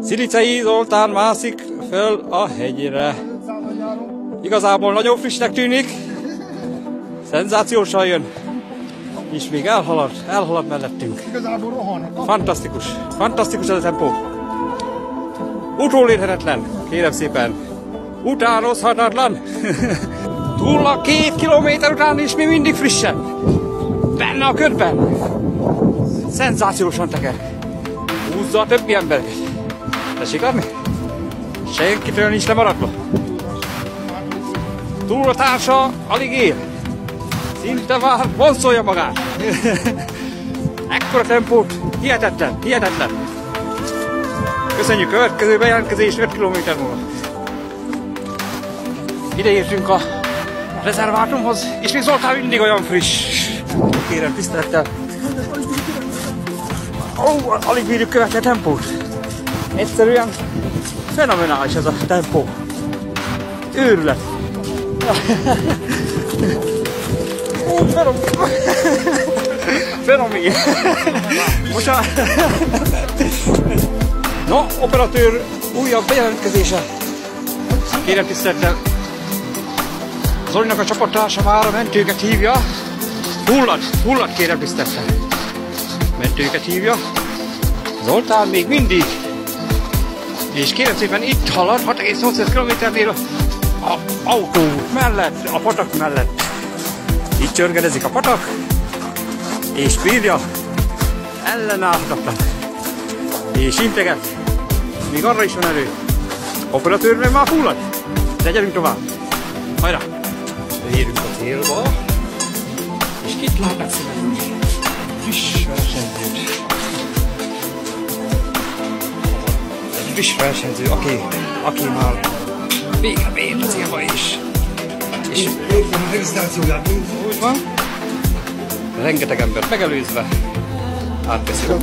Szilicei Zoltán mászik föl a hegyre. Igazából nagyon frissnek tűnik. Szenzációsan jön. És még elhalad, elhalad mellettünk. Igazából rohannak. Fantasztikus, fantasztikus ez a tempó. Utólérhetetlen, kérem szépen. Utánozhatatlan. Túl a két kilométer után is mi mindig frissen. Benne a ködben. Szenzációsan teker. Húzza a többi embereket. Tessék adni? Senkitől nincs lemaradva. Túl a társa, alig él. Szinte már vonszolja magát. Ekkora tempót, hihetetlen, hihetetlen. Köszönjük, következő bejelentkezés 5 km múlva. Ide értünk a rezervátumhoz, és még Zoltán mindig olyan friss. Kérem, tisztelettel. Ó, alig bírjuk követni a tempót. Egyszerűen fenomenális ez a tempó. Őrület. Ó, fenom... Fenomén. Most a... No, operatőr újabb bejelentkezése. Kérem tisztelettel. Zolinak a csapattársa már a mentőket hívja. Hullad, hullad kérem tisztelettel. Mentőket hívja. Zoltán még mindig. És kérem szépen itt halad 6,8 km-nél a autó mellett, a patak mellett. Itt csörgedezik a patak, és bírja, ellenállhatatlan. És integet, még arra is van elő. Operatőr meg már fullad, de tovább. Hajrá! Érünk a célba, és kit látnak szívem? Friss friss versenyző, aki, aki már végre beért a célba is. És úgy van, rengeteg embert megelőzve, átveszi a